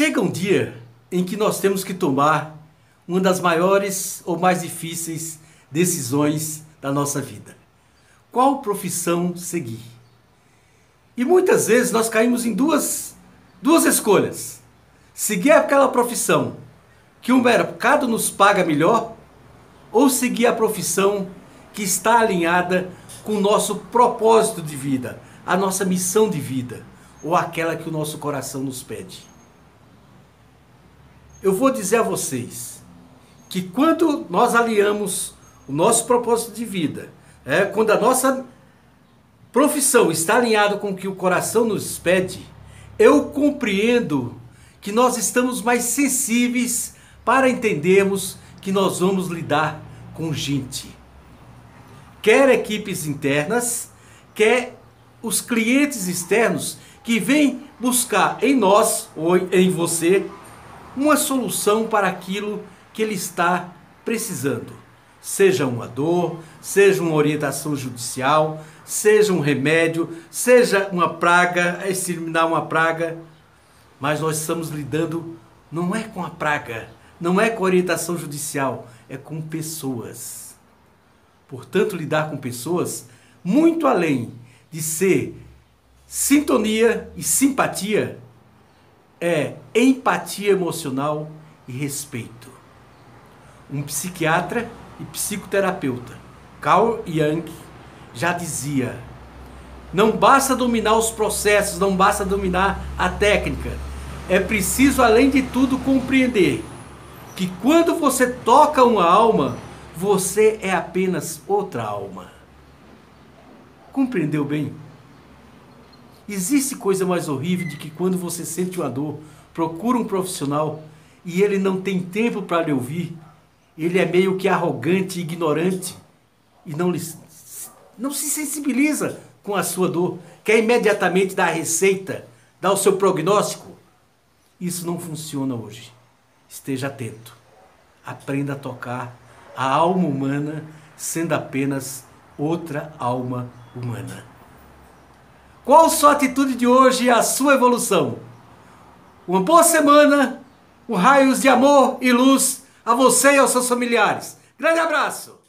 Chega um dia em que nós temos que tomar uma das maiores ou mais difíceis decisões da nossa vida. Qual profissão seguir? E muitas vezes nós caímos em duas, duas escolhas. Seguir aquela profissão que o mercado nos paga melhor ou seguir a profissão que está alinhada com o nosso propósito de vida, a nossa missão de vida ou aquela que o nosso coração nos pede. Eu vou dizer a vocês que quando nós alinhamos o nosso propósito de vida, é, quando a nossa profissão está alinhada com o que o coração nos pede, eu compreendo que nós estamos mais sensíveis para entendermos que nós vamos lidar com gente. Quer equipes internas, quer os clientes externos que vêm buscar em nós ou em você uma solução para aquilo que ele está precisando. Seja uma dor, seja uma orientação judicial, seja um remédio, seja uma praga, exterminar uma praga. Mas nós estamos lidando não é com a praga, não é com a orientação judicial, é com pessoas. Portanto, lidar com pessoas, muito além de ser sintonia e simpatia, é empatia emocional e respeito. Um psiquiatra e psicoterapeuta, Carl Jung, já dizia: não basta dominar os processos, não basta dominar a técnica. É preciso, além de tudo, compreender que quando você toca uma alma, você é apenas outra alma. Compreendeu bem? Existe coisa mais horrível de que quando você sente uma dor, procura um profissional e ele não tem tempo para lhe ouvir, ele é meio que arrogante ignorante e não, lhe, não se sensibiliza com a sua dor, quer imediatamente dar a receita, dar o seu prognóstico. Isso não funciona hoje. Esteja atento. Aprenda a tocar a alma humana sendo apenas outra alma humana. Qual a sua atitude de hoje e a sua evolução? Uma boa semana, um raios de amor e luz a você e aos seus familiares. Grande abraço!